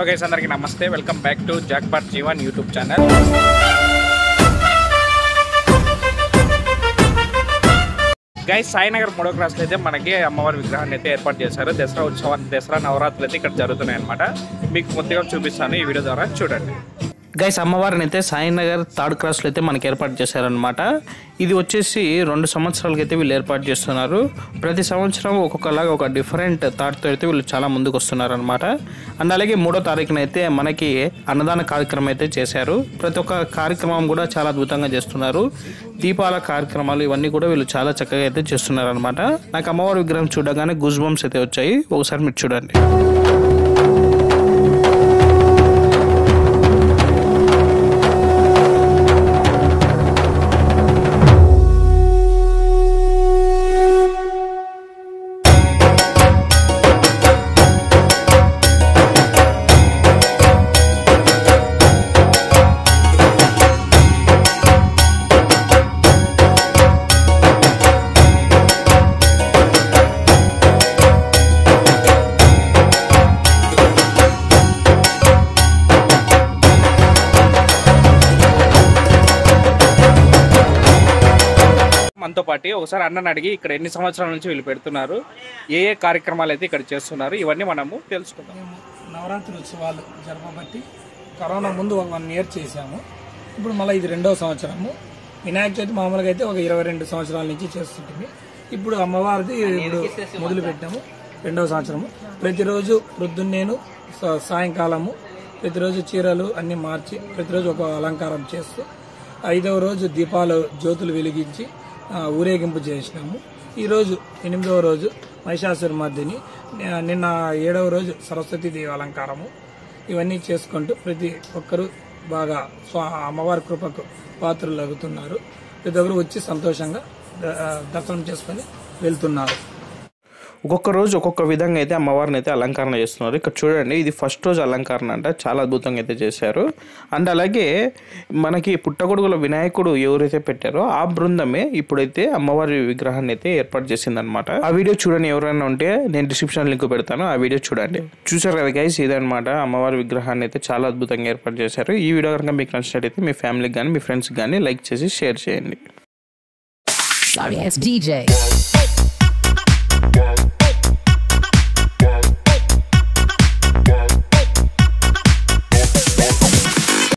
Hello guys అందరికి నమస్తే. Welcome back to jackpot Jeevan YouTube channel guys Sainagar మూడో క్లాస్లో అయితే మనకి అమ్మవారి విగ్రహాన్ని అయితే ఏర్పాటు చేశారు. దసరా ఉత్సవాన్ని దసరా నవరాత్రులు అయితే ఇక్కడ జరుగుతున్నాయి అనమాట మీకు కొద్దిగా చూపిస్తాను ఈ వీడియో ద్వారా చూడండి. గైస్ అమ్మవారిని అయితే సాయినగర్ థర్డ్ క్రాస్లో అయితే మనకి ఏర్పాటు చేశారనమాట ఇది వచ్చేసి రెండు సంవత్సరాలకి అయితే వీళ్ళు ఏర్పాటు చేస్తున్నారు. ప్రతి సంవత్సరం ఒక్కొక్కలాగా ఒక డిఫరెంట్ థాట్తో అయితే వీళ్ళు చాలా ముందుకు వస్తున్నారు అనమాట అండ్ అలాగే మూడో తారీఖున అయితే మనకి అన్నదాన కార్యక్రమం అయితే చేశారు. ప్రతి ఒక్క కార్యక్రమం కూడా చాలా అద్భుతంగా చేస్తున్నారు. దీపాల కార్యక్రమాలు ఇవన్నీ కూడా వీళ్ళు చాలా చక్కగా అయితే చేస్తున్నారనమాట నాకు అమ్మవారి విగ్రహం చూడగానే గుజ్ బంప్స్ అయితే వచ్చాయి. ఒకసారి మీరు చూడండి. పాటు ఒకసారి అన్నని అడిగి ఇక్కడ ఎన్ని సంవత్సరాల నుంచి వీళ్ళు పెడుతున్నారు ఏ ఏ కార్యక్రమాలు అయితే ఇక్కడ చేస్తున్నారు ఇవన్నీ మనము తెలుసుకుందాం. మేము నవరాత్రి ఉత్సవాలు జరపబట్టి కరోనా ముందు ఒక వన్ ఇయర్ చేశాము. ఇప్పుడు మళ్ళీ ఇది రెండవ సంవత్సరము. వినాయక చవితి మామూలుగా అయితే ఒక ఇరవై రెండు సంవత్సరాల నుంచి చేస్తుంటుంది. ఇప్పుడు అమ్మవారిది ఇప్పుడు మొదలు పెట్టాము. రెండవ సంవత్సరము. ప్రతిరోజు ప్రొద్దున్నేను సా- సాయంకాలము ప్రతిరోజు చీరలు అన్ని మార్చి ప్రతిరోజు ఒక అలంకారం చేస్తూ ఐదవ రోజు దీపాలు జ్యోతులు వెలిగించి ఊరేగింపు చేసినాము. ఈరోజు ఎనిమిదవ రోజు మహిషాసుర మధ్యని నిన్న ఏడవ రోజు సరస్వతీదేవి అలంకారము. ఇవన్నీ చేసుకుంటూ ప్రతి ఒక్కరూ బాగా స్వా అమ్మవారి కృపకు పాత్రలు అవుతున్నారు ప్రతి ఒక్కరు వచ్చి సంతోషంగా దర్శనం చేసుకొని వెళ్తున్నారు. ఒక్కొక్క రోజు ఒక్కొక్క విధంగా అయితే అమ్మవారిని అయితే అలంకరణ చేస్తున్నారు. ఇక్కడ చూడండి ఇది ఫస్ట్ రోజు అలంకరణ అంట. చాలా అద్భుతంగా అయితే చేశారు. అండ్ అలాగే మనకి పుట్టగొడుగుల వినాయకుడు ఎవరైతే పెట్టారో ఆ బృందమే ఇప్పుడైతే అమ్మవారి విగ్రహాన్ని అయితే ఏర్పాటు చేసిందనమాట ఆ వీడియో చూడండి ఎవరైనా ఉంటే నేను డిస్క్రిప్షన్ లింక్ పెడతాను. ఆ వీడియో చూడండి. చూసారు కదా గైస్ ఇదనమాట అమ్మవారి విగ్రహాన్ని అయితే చాలా అద్భుతంగా ఏర్పాటు చేశారు. ఈ వీడియో కనుక మీకు నచ్చినట్టయితే మీ ఫ్యామిలీకి కానీ మీ ఫ్రెండ్స్కి కానీ లైక్ చేసి షేర్ చేయండి. Sorry, it's DJ.